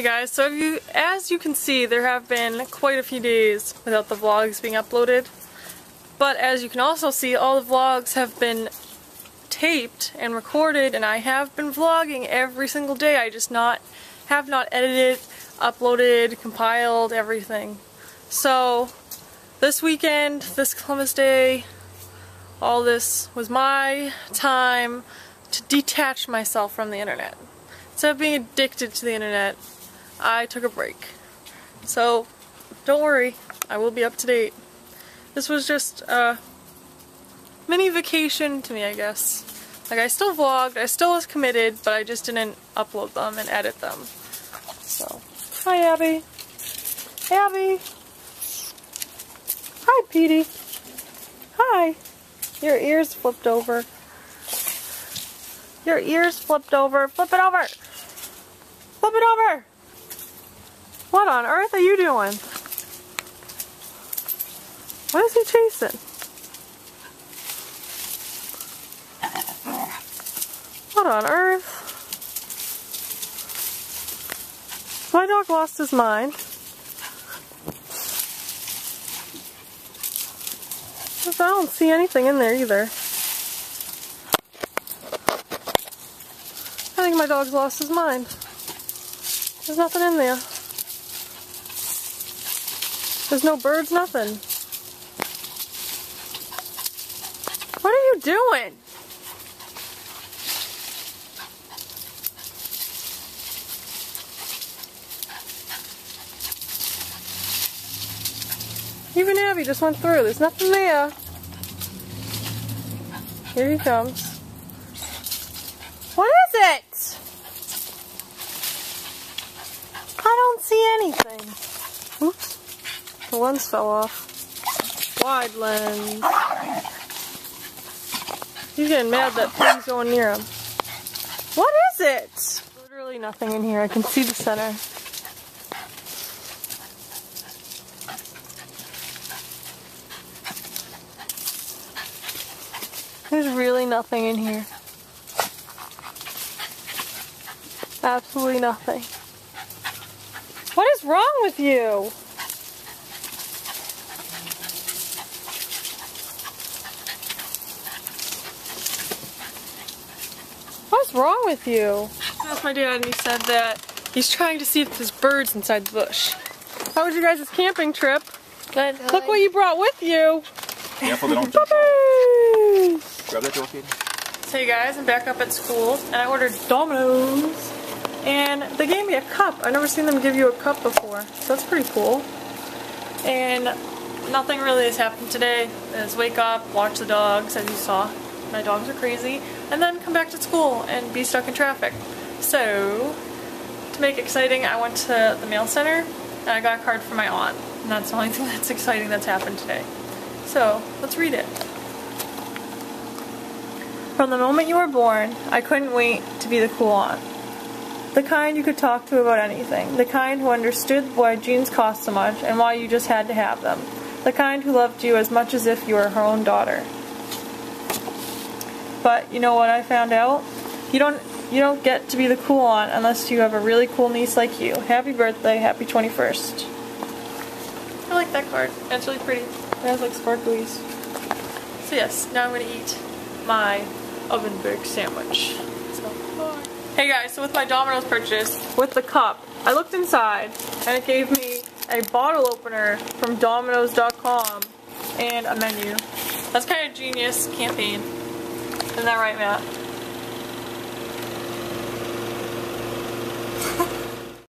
Hey guys, so you, as you can see, there have been quite a few days without the vlogs being uploaded. But as you can also see, all the vlogs have been taped and recorded, and I have been vlogging every single day. I just not have not edited, uploaded, compiled, everything. So, this weekend, this Columbus Day, all this was my time to detach myself from the internet. Instead of being addicted to the internet, I took a break. So, don't worry, I will be up to date. This was just a mini vacation to me, I guess. Like, I still vlogged, I still was committed, but I just didn't upload them and edit them. So, hi Abby. Abby. Hi, Petey. Hi. Your ears flipped over. Your ears flipped over. Flip it over. Flip it over. What are you doing? What is he chasing? What on earth? My dog lost his mind. I don't see anything in there either. I think my dog's lost his mind. There's nothing in there. There's no birds, nothing. What are you doing? Even Abby just went through. There's nothing there. Here he comes. What is it? I don't see anything. Oops. Lens fell off. Wide lens. He's getting mad that thing's going near him. What is it? Literally nothing in here. I can see the center. There's really nothing in here. Absolutely nothing. What is wrong with you? What's wrong with you? That's my dad and he said that he's trying to see if there's birds inside the bush. How was your guys' camping trip? Good. Look what you brought with you. Careful they don't jump Grab that door, kid. Hey guys, I'm back up at school and I ordered Domino's and they gave me a cup. I've never seen them give you a cup before, so that's pretty cool. And nothing really has happened today. Is wake up, watch the dogs as you saw. My dogs are crazy. And then come back to school and be stuck in traffic. So, to make it exciting, I went to the mail center and I got a card from my aunt. And that's the only thing that's exciting that's happened today. So, let's read it. From the moment you were born, I couldn't wait to be the cool aunt. The kind you could talk to about anything. The kind who understood why jeans cost so much and why you just had to have them. The kind who loved you as much as if you were her own daughter. But you know what I found out? You don't you don't get to be the cool aunt unless you have a really cool niece like you. Happy birthday, happy 21st. I like that card. That's really pretty. It has like sparklies. So yes, now I'm gonna eat my oven baked sandwich. So. Hey guys, so with my Domino's purchase, with the cup, I looked inside and it gave me a bottle opener from Domino's.com and a menu. That's kind of genius campaign. Isn't that right, Matt?